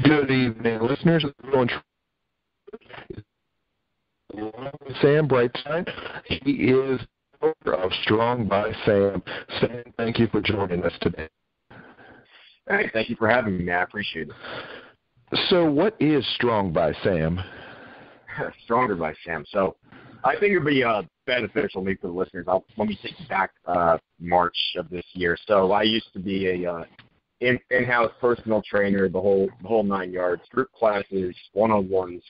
Good evening, listeners. Sam Breitstein. He is of Strong by Sam. Sam, thank you for joining us today. Hey, thank you for having me. I appreciate it. So, what is Strong by Sam? Stronger by Sam. So, I think it'd be uh, beneficial maybe for the listeners. I'll, let me take you back uh, March of this year. So, I used to be a uh, in, in-house personal trainer, the whole the whole nine yards, group classes, one-on-ones,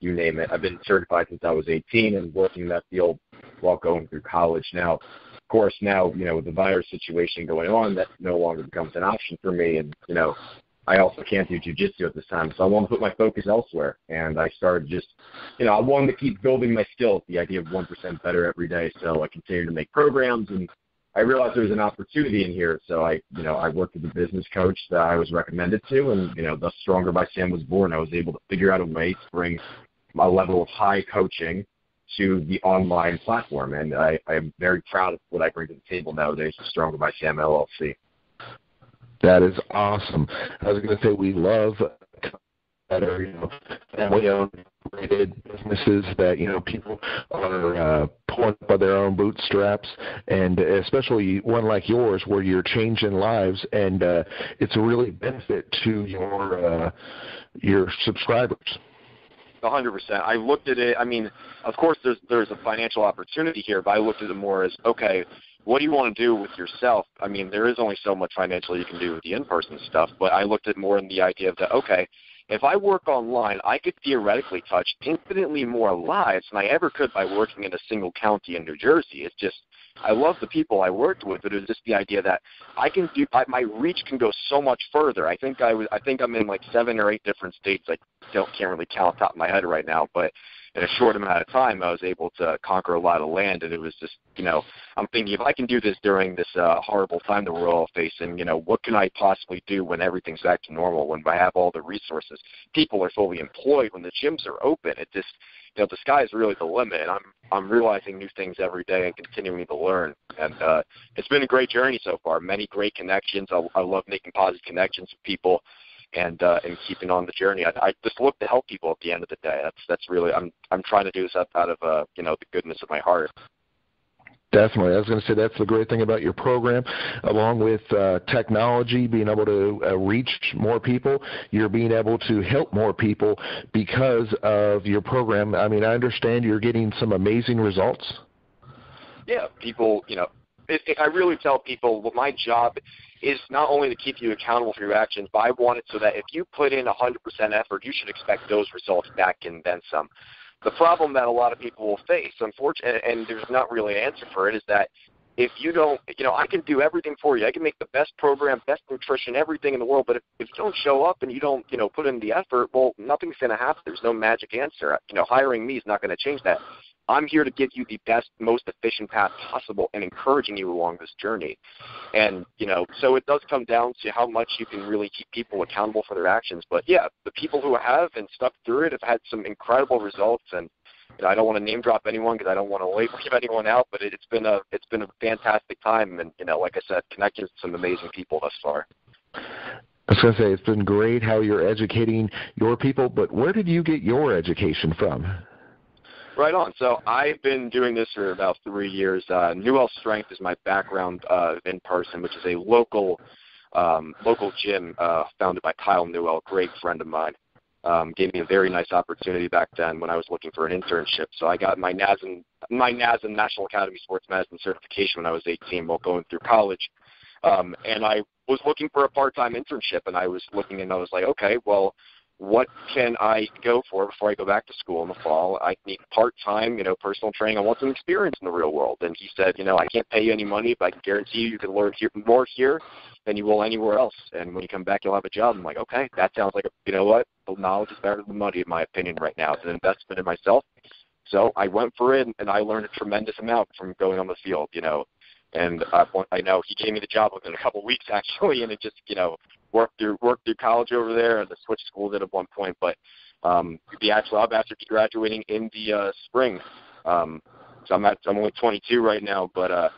you name it. I've been certified since I was 18 and working in that field while going through college. Now, of course, now you know with the virus situation going on, that no longer becomes an option for me, and you know I also can't do jujitsu at this time, so I want to put my focus elsewhere. And I started just, you know, I wanted to keep building my skills, the idea of 1% better every day. So I continued to make programs, and I realized there was an opportunity in here. So I, you know, I worked with a business coach that I was recommended to, and you know, thus Stronger by Sam was born. I was able to figure out a way to bring a level of high coaching to the online platform, and I, I am very proud of what I bring to the table nowadays. Stronger by Sam LLC. That is awesome. I was going to say we love that are you know family owned operated businesses that you know people are uh, pulling up by their own bootstraps, and especially one like yours where you're changing lives, and uh, it's a really benefit to your uh, your subscribers. Hundred percent. I looked at it. I mean, of course, there's there's a financial opportunity here, but I looked at it more as okay what do you want to do with yourself? I mean, there is only so much financial you can do with the in-person stuff, but I looked at more in the idea of that, okay, if I work online, I could theoretically touch infinitely more lives than I ever could by working in a single county in New Jersey. It's just, I love the people I worked with, but it was just the idea that I can do, I, my reach can go so much further. I think I was, I think I'm in like seven or eight different states. I don't can't really count top of my head right now, but in a short amount of time, I was able to conquer a lot of land, and it was just, you know, I'm thinking if I can do this during this uh, horrible time that we're all facing, you know, what can I possibly do when everything's back to normal, when I have all the resources, people are fully employed, when the gyms are open, it just, you know, the sky is really the limit, and I'm I'm realizing new things every day and continuing to learn, and uh, it's been a great journey so far. Many great connections. I, I love making positive connections with people and uh, and keeping on the journey. I, I just look to help people at the end of the day. That's that's really I'm I'm trying to do this out, out of uh, you know the goodness of my heart. Definitely. I was going to say that's the great thing about your program, along with uh, technology, being able to uh, reach more people. You're being able to help more people because of your program. I mean, I understand you're getting some amazing results. Yeah, people, you know, I really tell people, well, my job is not only to keep you accountable for your actions, but I want it so that if you put in 100% effort, you should expect those results back and then some. The problem that a lot of people will face, unfortunately, and there's not really an answer for it, is that if you don't, you know, I can do everything for you. I can make the best program, best nutrition, everything in the world. But if, if you don't show up and you don't, you know, put in the effort, well, nothing's going to happen. There's no magic answer. You know, hiring me is not going to change that. I'm here to give you the best, most efficient path possible and encouraging you along this journey. And, you know, so it does come down to how much you can really keep people accountable for their actions. But yeah, the people who have and stuck through it have had some incredible results and you know, I don't want to name drop anyone because I don't want to leave anyone out, but it, it's been a it's been a fantastic time, and you know, like I said, connected with some amazing people thus far. I was going to say it's been great how you're educating your people, but where did you get your education from? Right on. So I've been doing this for about three years. Uh, Newell Strength is my background uh, in person, which is a local um, local gym uh, founded by Kyle Newell, a great friend of mine. Um, gave me a very nice opportunity back then when I was looking for an internship. So I got my NASM, my NASM National Academy Sports Medicine certification when I was 18 while going through college. Um, and I was looking for a part-time internship, and I was looking and I was like, okay, well, what can I go for before I go back to school in the fall? I need part time, you know, personal training. I want some experience in the real world. And he said, you know, I can't pay you any money, but I can guarantee you you can learn here, more here than you will anywhere else. And when you come back, you'll have a job. I'm like, okay, that sounds like a, you know what? The knowledge is better than the money, in my opinion, right now. It's an investment in myself. So I went for it, and I learned a tremendous amount from going on the field. You know, and I, I know he gave me the job within a couple of weeks actually, and it just you know worked through worked through college over there, and the switch schools at one point. But um, the actual job after graduating in the uh, spring. Um, so I'm at I'm only 22 right now, but uh,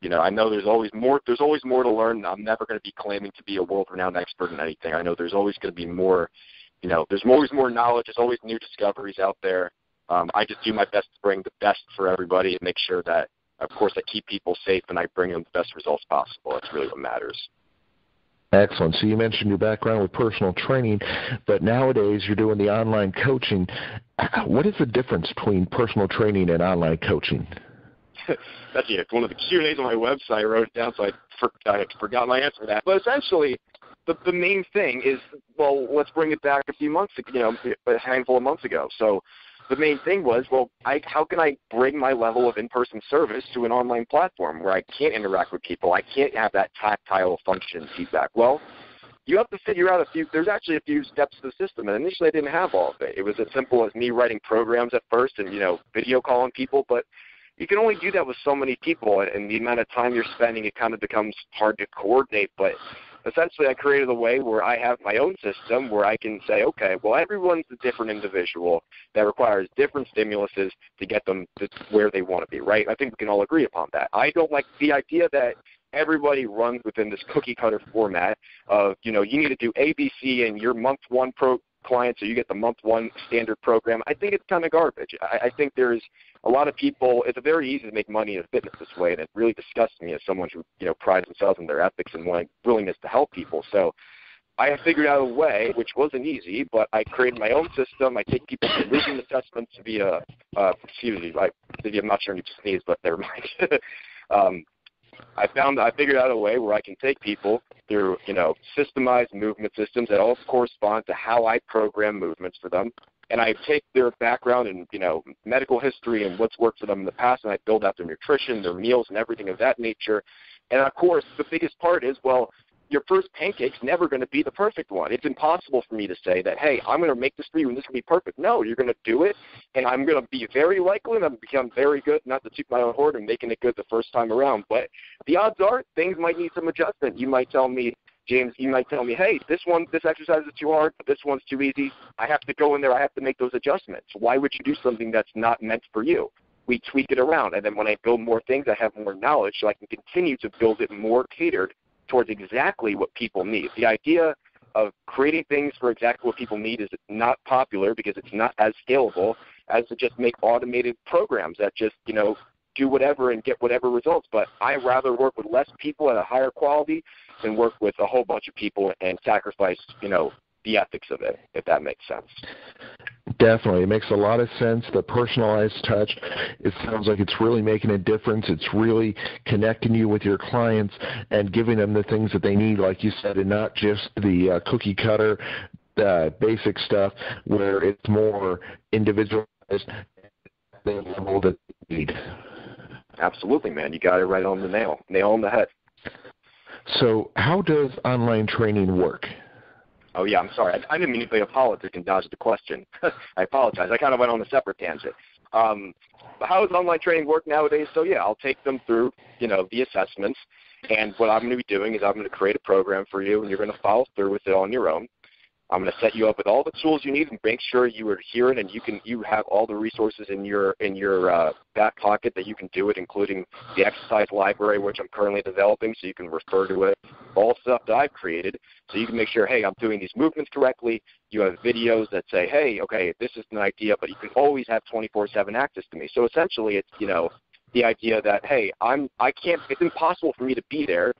you know, I know there's always more. There's always more to learn. I'm never going to be claiming to be a world-renowned expert in anything. I know there's always going to be more. You know, there's always more knowledge. There's always new discoveries out there. Um, I just do my best to bring the best for everybody and make sure that, of course, I keep people safe and I bring them the best results possible. That's really what matters. Excellent. So you mentioned your background with personal training, but nowadays you're doing the online coaching. What is the difference between personal training and online coaching? That's one of the Q and A's on my website. I wrote it down, so I, for, I forgot my answer to that. But essentially, the the main thing is well, let's bring it back a few months, you know, a handful of months ago. So the main thing was, well, I, how can I bring my level of in-person service to an online platform where I can't interact with people? I can't have that tactile function feedback. Well, you have to figure out a few. There's actually a few steps to the system, and initially I didn't have all of it. It was as simple as me writing programs at first and you know video calling people, but you can only do that with so many people, and the amount of time you're spending, it kind of becomes hard to coordinate. But essentially I created a way where I have my own system where I can say, okay, well everyone's a different individual that requires different stimuluses to get them to where they want to be, right? I think we can all agree upon that. I don't like the idea that everybody runs within this cookie cutter format of, you know, you need to do ABC and your month one pro client so you get the month one standard program. I think it's kind of garbage. I, I think there's a lot of people, it's very easy to make money in fitness this way, and it really disgusts me as someone who you know prides themselves on their ethics and willingness to help people. So I figured out a way, which wasn't easy, but I created my own system. I take people through movement assessments via, uh, excuse me, I, I'm not sure if you sneeze, but never mind. um, I found I figured out a way where I can take people through, you know, systemized movement systems that all correspond to how I program movements for them and I take their background and you know medical history and what's worked for them in the past, and I build out their nutrition, their meals, and everything of that nature. And of course, the biggest part is well, your first pancake's never going to be the perfect one. It's impossible for me to say that, hey, I'm going to make this for you and this will be perfect. No, you're going to do it, and I'm going to be very likely and I'm become very good, not to toot my own horn and making it good the first time around. But the odds are things might need some adjustment. You might tell me, James, you might tell me, hey, this one, this exercise is too hard, this one's too easy. I have to go in there. I have to make those adjustments. Why would you do something that's not meant for you? We tweak it around, and then when I build more things, I have more knowledge, so I can continue to build it more catered towards exactly what people need. The idea of creating things for exactly what people need is not popular because it's not as scalable as to just make automated programs that just you know do whatever and get whatever results. But I rather work with less people at a higher quality than work with a whole bunch of people and sacrifice, you know, the ethics of it, if that makes sense. Definitely. It makes a lot of sense. The personalized touch, it sounds like it's really making a difference. It's really connecting you with your clients and giving them the things that they need, like you said, and not just the uh, cookie cutter uh, basic stuff where it's more individualized the level that they need. Absolutely, man. You got it right on the nail. Nail on the head. So, how does online training work? Oh yeah, I'm sorry. I, I didn't mean to play a politics and dodge the question. I apologize. I kind of went on a separate tangent. Um, but how does online training work nowadays? So yeah, I'll take them through, you know, the assessments, and what I'm going to be doing is I'm going to create a program for you, and you're going to follow through with it on your own. I'm going to set you up with all the tools you need and make sure you adhere it and you can you have all the resources in your in your uh, back pocket that you can do it, including the exercise library which I'm currently developing, so you can refer to it. All stuff that I've created, so you can make sure, hey, I'm doing these movements correctly. You have videos that say, hey, okay, this is an idea, but you can always have 24/7 access to me. So essentially, it's you know the idea that hey, I'm I can't. It's impossible for me to be there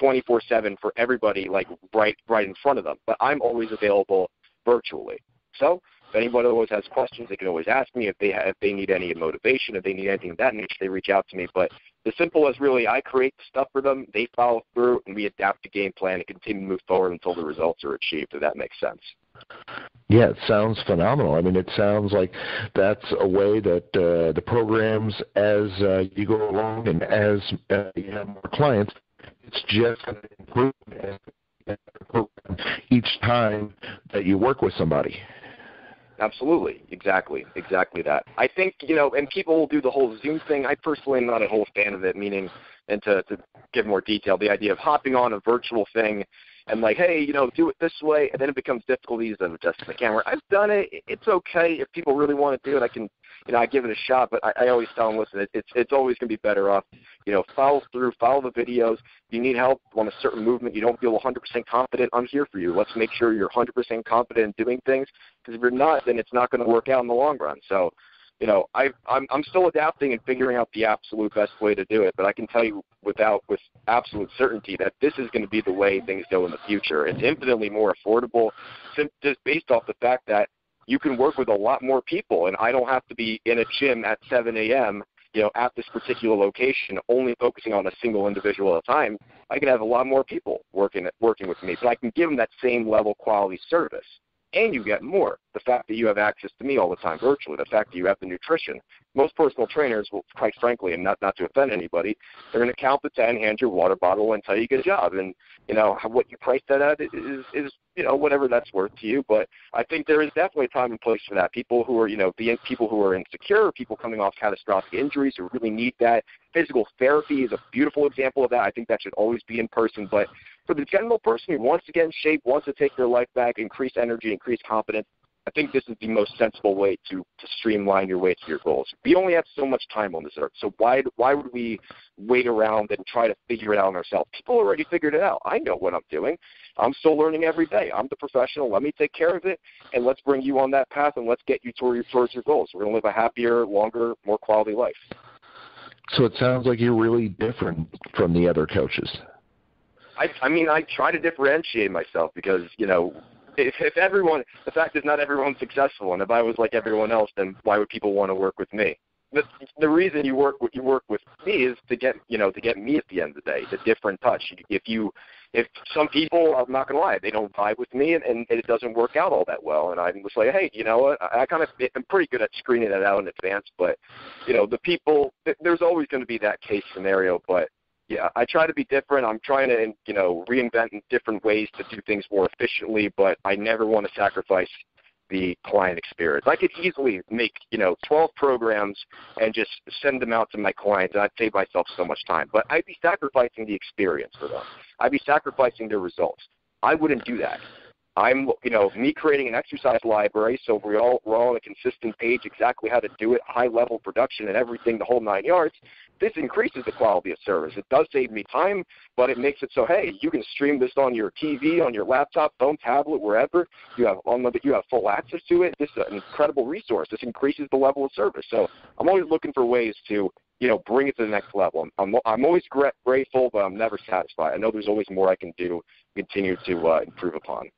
24/7 for everybody, like right right in front of them. But I'm always available virtually. So if anybody always has questions, they can always ask me. If they have, if they need any motivation, if they need anything of that nature, they reach out to me. But the simple as really, I create the stuff for them, they follow through, and we adapt the game plan and continue to move forward until the results are achieved. If that makes sense. Yeah, it sounds phenomenal. I mean, it sounds like that's a way that uh, the programs, as uh, you go along and as uh, you have more clients, it's just going to improve each time that you work with somebody. Absolutely, exactly, exactly that. I think you know, and people will do the whole Zoom thing. I personally am not a whole fan of it. Meaning, and to to give more detail, the idea of hopping on a virtual thing and like, hey, you know, do it this way, and then it becomes difficult of adjusting the camera. I've done it. It's okay if people really want to do it. I can, you know, I give it a shot. But I, I always tell them, listen, it, it's it's always going to be better off, you know, follow through, follow the videos. If you need help on a certain movement, you don't feel 100% confident. I'm here for you. Let's make sure you're 100% confident in doing things. Because if you're not, then it's not going to work out in the long run. So you know, I, I'm I'm still adapting and figuring out the absolute best way to do it. But I can tell you without with absolute certainty that this is going to be the way things go in the future. It's infinitely more affordable, just based off the fact that you can work with a lot more people, and I don't have to be in a gym at 7 a.m. You know, at this particular location, only focusing on a single individual at a time. I can have a lot more people working working with me, but I can give them that same level quality service and you get more. The fact that you have access to me all the time virtually, the fact that you have the nutrition. Most personal trainers will, quite frankly, and not not to offend anybody, they're going to count the ten, hand your water bottle, and tell you good job. And you know what you price that at is is you know whatever that's worth to you. But I think there is definitely a time and place for that. People who are you know the people who are insecure, people coming off catastrophic injuries who really need that. Physical therapy is a beautiful example of that. I think that should always be in person, but for the general person who wants to get in shape, wants to take their life back, increase energy, increase confidence, I think this is the most sensible way to, to streamline your way to your goals. We only have so much time on this earth, so why why would we wait around and try to figure it out on ourselves? People already figured it out. I know what I'm doing. I'm still learning every day. I'm the professional. Let me take care of it, and let's bring you on that path, and let's get you toward, towards your goals. We're going to live a happier, longer, more quality life. So it sounds like you're really different from the other coaches. I, I mean, I try to differentiate myself because you know, if, if everyone, the fact is not everyone's successful, and if I was like everyone else, then why would people want to work with me? The, the reason you work you work with me is to get you know to get me at the end of the day, the different touch. If you if some people, I'm not gonna lie, they don't vibe with me, and, and it doesn't work out all that well. And I'm just like, hey, you know what? I, I kind of I'm pretty good at screening that out in advance, but you know, the people, there's always going to be that case scenario, but yeah, I try to be different. I'm trying to, you know, reinvent different ways to do things more efficiently, but I never want to sacrifice the client experience. I could easily make, you know, 12 programs and just send them out to my clients, and I'd save myself so much time. But I'd be sacrificing the experience for them. I'd be sacrificing their results. I wouldn't do that. I'm, you know, me creating an exercise library so we're all we're all on a consistent page exactly how to do it, high level production and everything, the whole nine yards this increases the quality of service. It does save me time, but it makes it so hey, you can stream this on your TV, on your laptop, phone, tablet, wherever. You have unlimited, you have full access to it. This is an incredible resource. This increases the level of service. So I'm always looking for ways to you know bring it to the next level. I'm I'm always grateful, but I'm never satisfied. I know there's always more I can do, continue to uh, improve upon.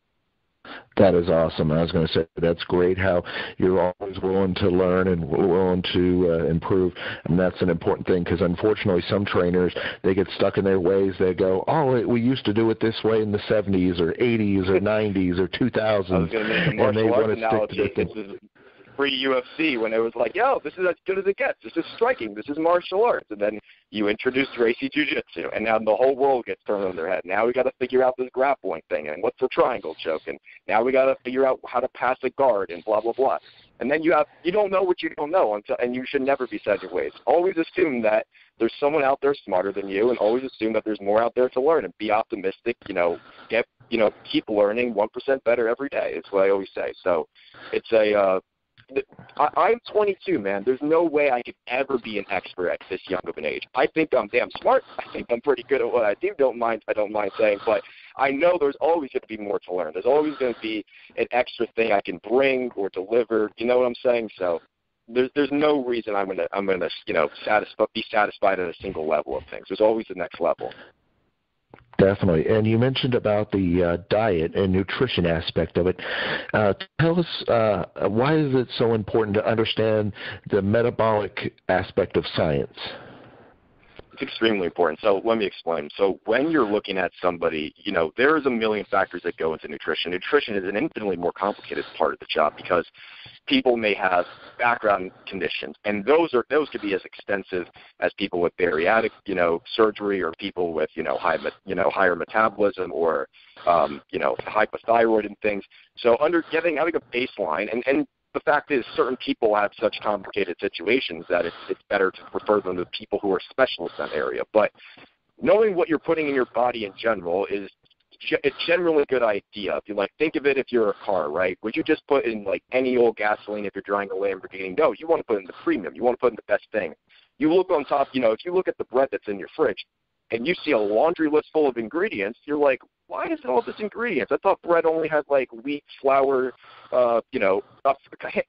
That is awesome. I was going to say that's great how you're always willing to learn and willing to uh, improve, and that's an important thing because unfortunately some trainers they get stuck in their ways. They go, "Oh, we used to do it this way in the 70s or 80s or 90s or 2000s," and they want to stick to the pre UFC when it was like, yo, this is as good as it gets. This is striking. This is martial arts. And then you introduce Gracie Jiu Jitsu, and now the whole world gets turned on their head. Now we got to figure out this grappling thing and what's the triangle choke, and now we got to figure out how to pass a guard and blah blah blah. And then you have you don't know what you don't know until, and you should never be set your ways. Always assume that there's someone out there smarter than you, and always assume that there's more out there to learn. And be optimistic. You know, get you know keep learning one percent better every day. It's what I always say. So it's a uh, I, I'm 22, man. There's no way I could ever be an expert at this young of an age. I think I'm damn smart. I think I'm pretty good at what I do. Don't mind. I don't mind saying, but I know there's always going to be more to learn. There's always going to be an extra thing I can bring or deliver. You know what I'm saying? So there's there's no reason I'm gonna I'm gonna you know satisfy be satisfied at a single level of things. There's always the next level. Definitely. And you mentioned about the uh, diet and nutrition aspect of it. Uh, tell us uh, why is it so important to understand the metabolic aspect of science? Extremely important. So let me explain. So when you're looking at somebody, you know, there's a million factors that go into nutrition. Nutrition is an infinitely more complicated part of the job because people may have background conditions, and those are those could be as extensive as people with bariatric, you know, surgery, or people with you know high, you know, higher metabolism, or um, you know, hypothyroid and things. So under getting having a baseline, and and the fact is, certain people have such complicated situations that it's it's better to refer them to people who are specialists in that area. But knowing what you're putting in your body in general is a generally a good idea. If you like, think of it if you're a car, right? Would you just put in like any old gasoline if you're driving a Lamborghini? No, you want to put in the premium. You want to put in the best thing. You look on top, you know, if you look at the bread that's in your fridge, and you see a laundry list full of ingredients, you're like, why is it all this ingredients? I thought bread only had like wheat, flour, uh, you know,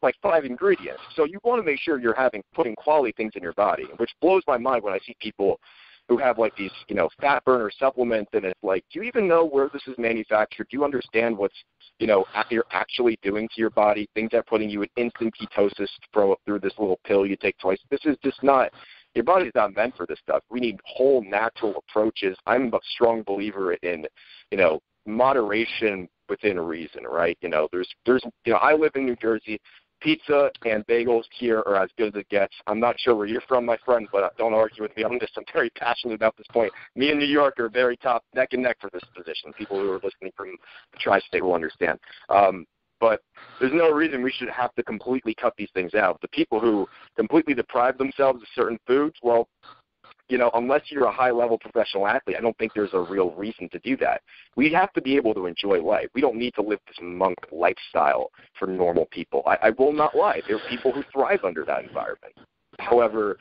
like five ingredients. So you want to make sure you're having putting quality things in your body, which blows my mind when I see people who have like these, you know, fat burner supplements, and it's like, do you even know where this is manufactured? Do you understand what's, you know, you're actually doing to your body? Things that are putting you in instant ketosis through through this little pill you take twice. This is just not. Your body's not meant for this stuff. We need whole natural approaches. I'm a strong believer in, you know, moderation within reason, right? You know, there's there's you know, I live in New Jersey pizza and bagels here are as good as it gets. I'm not sure where you're from, my friend, but don't argue with me. I'm just I'm very passionate about this point. Me and New York are very top neck and neck for this position. People who are listening from the tri-state will understand. Um, but there's no reason we should have to completely cut these things out. The people who completely deprive themselves of certain foods, well, you know, unless you're a high level professional athlete, I don't think there's a real reason to do that. We have to be able to enjoy life. We don't need to live this monk lifestyle for normal people. I, I will not lie. There are people who thrive under that environment. However,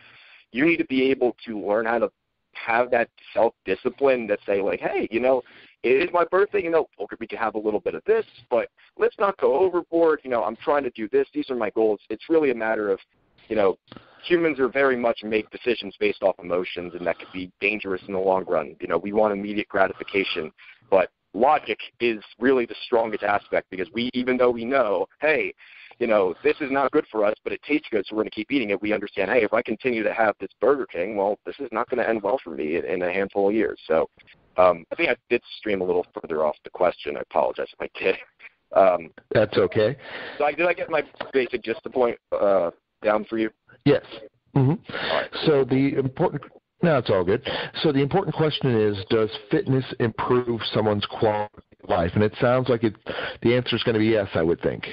you need to be able to learn how to have that self discipline that say like, hey, you know, it is my birthday, you know, okay, we can have a little bit of this, but let's not go overboard. You know, I'm trying to do this. These are my goals. It's really a matter of, you know, humans are very much make decisions based off emotions, and that could be dangerous in the long run. You know, we want immediate gratification, but logic is really the strongest aspect because we, even though we know, hey, you know, this is not good for us, but it tastes good, so we're going to keep eating it. We understand, hey, if I continue to have this Burger King, well, this is not going to end well for me in, in a handful of years. So, um, I think I did stream a little further off the question. I apologize if I did. Um, That's okay. So, I, did I get my basic just the point uh, down for you? Yes. Mm-hmm. So the important no, it's all good. So the important question is, does fitness improve someone's quality of life? And it sounds like it. The answer is going to be yes. I would think.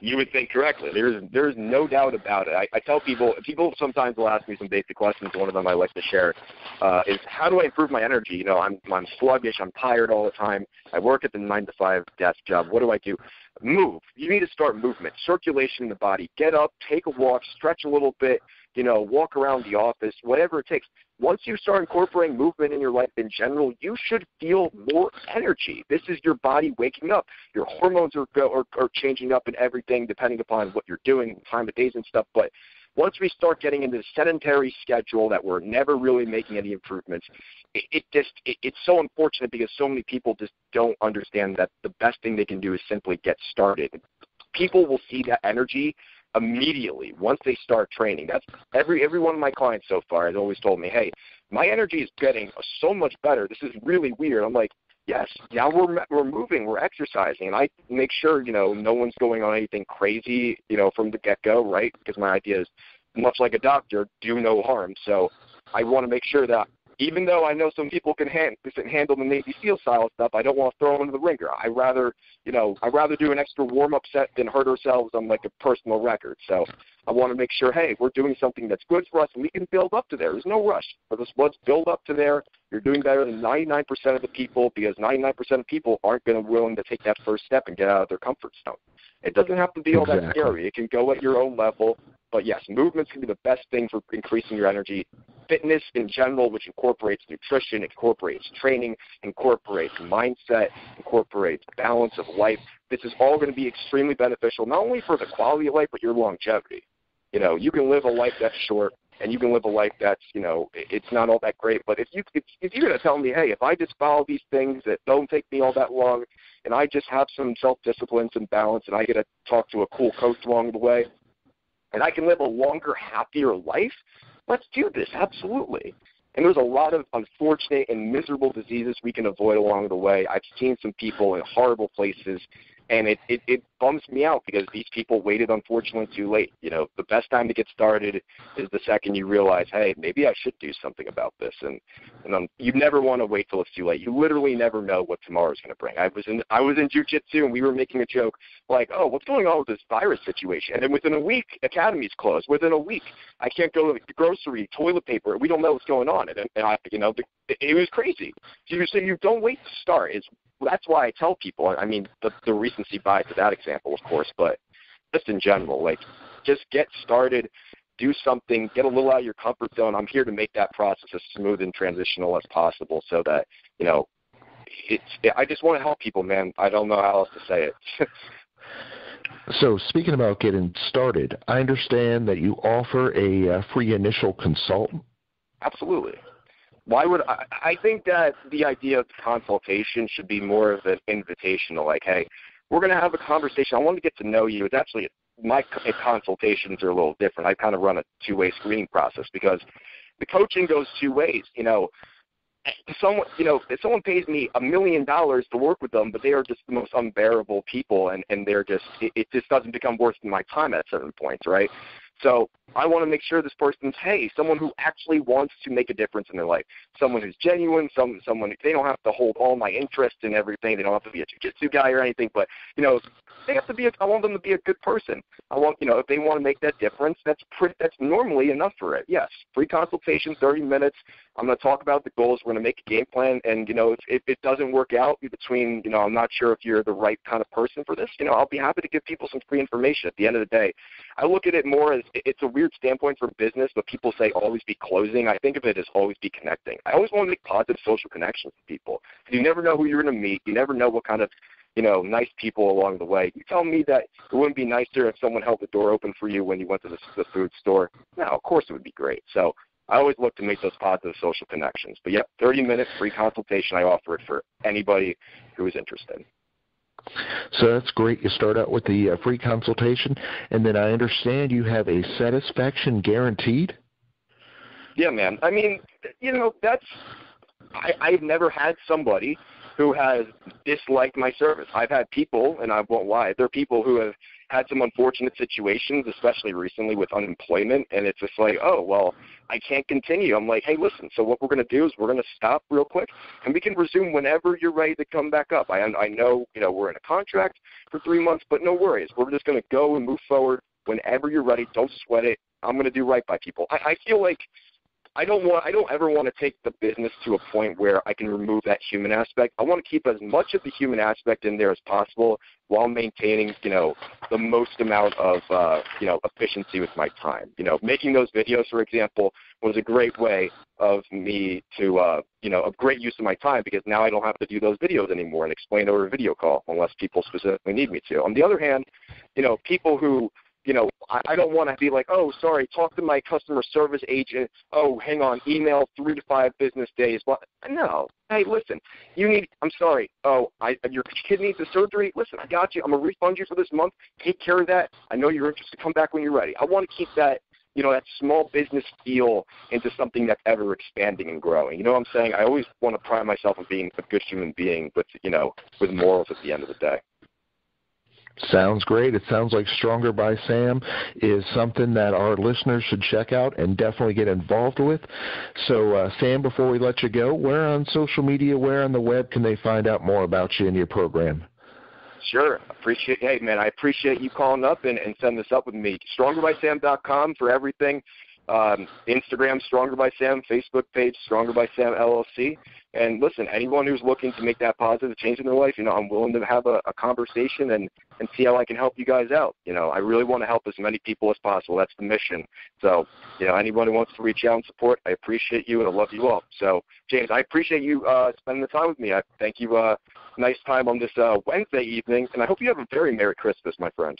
You would think correctly. There's there's no doubt about it. I, I tell people people sometimes will ask me some basic questions. One of them I like to share uh, is how do I improve my energy? You know, I'm I'm sluggish. I'm tired all the time. I work at the nine to five desk job. What do I do? move. You need to start movement, circulation in the body. Get up, take a walk, stretch a little bit, you know, walk around the office, whatever it takes. Once you start incorporating movement in your life in general, you should feel more energy. This is your body waking up. Your hormones are, are, are changing up and everything depending upon what you're doing, time of days and stuff. But once we start getting into the sedentary schedule that we're never really making any improvements, it, it just it, it's so unfortunate because so many people just don't understand that the best thing they can do is simply get started. People will see that energy immediately once they start training. That's every every one of my clients so far has always told me, "Hey, my energy is getting so much better. This is really weird." I'm like, "Yes, now we're we're moving, we're exercising, and I make sure you know no one's going on anything crazy, you know, from the get go, right? Because my idea is much like a doctor, do no harm. So I want to make sure that even though I know some people can hand, handle the Navy SEAL style stuff, I don't want to throw them into the ringer. I rather, you know, I rather do an extra warm up set than hurt ourselves on like a personal record. So I want to make sure, hey, we're doing something that's good for us, and we can build up to there. There's no rush. But let's build up to there. You're doing better than 99% of the people because 99% of people aren't going to willing to take that first step and get out of their comfort zone. It doesn't have to be all exactly. that scary. It can go at your own level. But yes, movements can be the best thing for increasing your energy. Fitness in general, which incorporates nutrition, incorporates training, incorporates mindset, incorporates balance of life. This is all going to be extremely beneficial, not only for the quality of life, but your longevity. You know, you can live a life that's short, and you can live a life that's you know it's not all that great. But if you if, if you're going to tell me, hey, if I just follow these things that don't take me all that long, and I just have some self discipline, some balance, and I get to talk to a cool coach along the way, and I can live a longer, happier life, let's do this, absolutely. And there's a lot of unfortunate and miserable diseases we can avoid along the way. I've seen some people in horrible places and it, it it bums me out because these people waited unfortunately too late. You know, the best time to get started is the second you realize, hey, maybe I should do something about this. And and um, you never want to wait till it's too late. You literally never know what tomorrow is going to bring. I was in I was in jujitsu and we were making a joke like, oh, what's going on with this virus situation? And then within a week, academy's closed. Within a week, I can't go to the grocery, toilet paper. We don't know what's going on. and, and I, you know, it, it was crazy. So you, so you don't wait to start. Is that's why I tell people. I mean, the the recency bias to that example, of course, but just in general, like just get started, do something, get a little out of your comfort zone. I'm here to make that process as smooth and transitional as possible, so that you know, it's. I just want to help people, man. I don't know how else to say it. So, speaking about getting started, I understand that you offer a uh, free initial consult. Absolutely. Why would I, I think that the idea of consultation should be more of an invitational, like, hey, we're going to have a conversation. I want to get to know you. It's actually my eh, consultations are a little different. I kind of run a two-way screening process because the coaching goes two ways. You know, someone you know if someone pays me a million dollars to work with them but they are just the most unbearable people and and they're just it, it just doesn't become worth my time at certain points right so I want to make sure this person's hey, someone who actually wants to make a difference in their life, someone who's genuine, some someone they don't have to hold all my interest in everything. They don't have to be a jiu-jitsu guy or anything, but you know they have to be. A, I want them to be a good person. I want you know if they want to make that difference, that's pretty, that's normally enough for it. Yes, free consultation, 30 minutes. I'm going to talk about the goals. We're going to make a game plan, and you know if, if it doesn't work out between you know I'm not sure if you're the right kind of person for this. You know I'll be happy to give people some free information. At the end of the day, I look at it more as it's a weird standpoint for business, but people say always be closing. I think of it as always be connecting. I always want to make positive social connections with people. You never know who you're going to meet. You never know what kind of you know, nice people along the way. You tell me that it wouldn't be nicer if someone held the door open for you when you went to the, the food store. No, of course it would be great. So I always look to make those positive social connections. But yep, 30 minute free consultation. I offer it for anybody who is interested. So that's great. You start out with the uh, free consultation, and then I understand you have a satisfaction guaranteed. Yeah, man. I mean, you know, that's I, I've never had somebody who has disliked my service. I've had people, and I won't lie, there are people who have had some unfortunate situations, especially recently with unemployment, and it's just like, oh, well, I can't continue. I'm like, hey, listen, so what we're going to do is we're going to stop real quick, and we can resume whenever you're ready to come back up. I, I know, you know, we're in a contract for three months, but no worries. We're just going to go and move forward whenever you're ready. Don't sweat it. I'm going to do right by people. I, I feel like – I don't want I don't ever want to take the business to a point where I can remove that human aspect. I want to keep as much of the human aspect in there as possible while maintaining, you know, the most amount of uh, you know, efficiency with my time. You know, making those videos for example was a great way of me to uh, you know, a great use of my time because now I don't have to do those videos anymore and explain over a video call unless people specifically need me to. On the other hand, you know, people who you know, I, I don't want to be like, oh, sorry, talk to my customer service agent. Oh, hang on, email three to five business days. Well, no. Hey, listen, you need. I'm sorry. Oh, I, your kid needs a surgery. Listen, I got you. I'm gonna refund you for this month. Take care of that. I know you're interested. Come back when you're ready. I want to keep that you know, that small business feel into something that's ever expanding and growing. You know what I'm saying? I always want to pride myself on being a good human being with, you know, with morals at the end of the day. Sounds great. It sounds like Stronger by Sam is something that our listeners should check out and definitely get involved with. So, uh, Sam, before we let you go, where on social media, where on the web can they find out more about you and your program? Sure. Appreciate hey man, I appreciate you calling up and, and setting this up with me. StrongerBySam.com for everything. Um, Instagram Stronger by Sam, Facebook page Stronger by Sam LLC. And listen, anyone who's looking to make that positive change in their life, you know, I'm willing to have a, a conversation and and see how I can help you guys out. You know, I really want to help as many people as possible. That's the mission. So, you know, anyone who wants to reach out and support, I appreciate you and I love you all. So, James, I appreciate you uh, spending the time with me. I thank you. Uh, nice time on this uh, Wednesday evening, and I hope you have a very Merry Christmas, my friend.